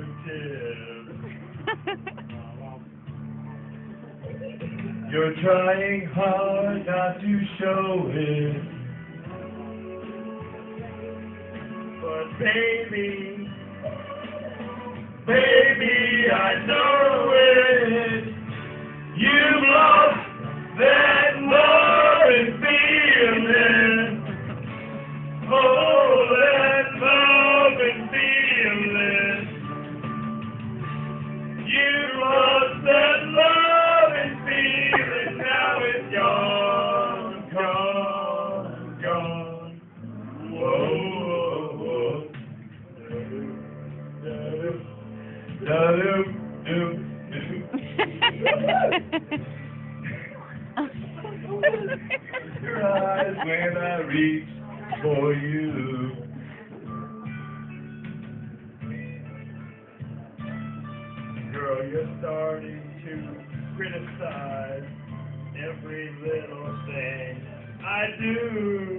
You're trying hard not to show it. But baby, baby, I know Da-doom, doom, doom. Your eyes when I reach for you. Girl, you're starting to criticize every little thing I do.